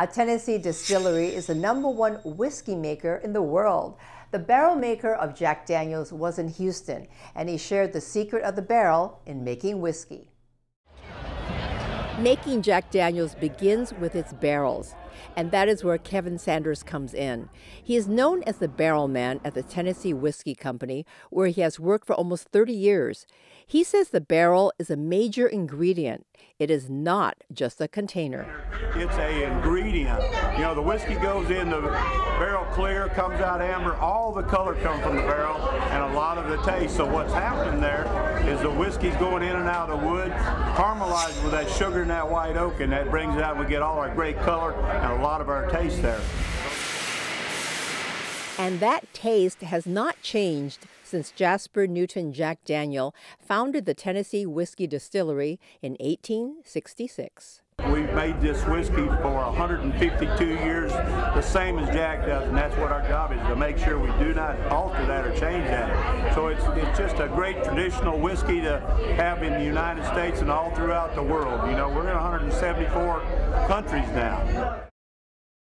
A Tennessee distillery is the number one whiskey maker in the world. The barrel maker of Jack Daniels was in Houston, and he shared the secret of the barrel in making whiskey. Making Jack Daniels begins with its barrels, and that is where Kevin Sanders comes in. He is known as the barrel man at the Tennessee Whiskey Company, where he has worked for almost 30 years. He says the barrel is a major ingredient. It is not just a container. It's a ingredient. You know, the whiskey goes in the barrel clear, comes out amber, all the color comes from the barrel and a lot of the taste. So what's happening there is the whiskey's going in and out of wood, caramelized with that sugar and that white oak, and that brings it out. We get all our great color and a lot of our taste there. And that taste has not changed since Jasper Newton Jack Daniel founded the Tennessee Whiskey Distillery in 1866. We've made this whiskey for 152 years, the same as Jack does, and that's what our job is, to make sure we do not alter that or change that. So it's, it's just a great traditional whiskey to have in the United States and all throughout the world. You know, we're in 174 countries now.